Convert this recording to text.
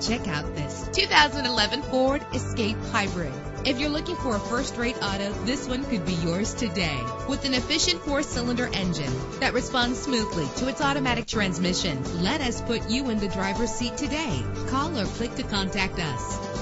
Check out this 2011 Ford Escape Hybrid. If you're looking for a first-rate auto, this one could be yours today. With an efficient four-cylinder engine that responds smoothly to its automatic transmission, let us put you in the driver's seat today. Call or click to contact us.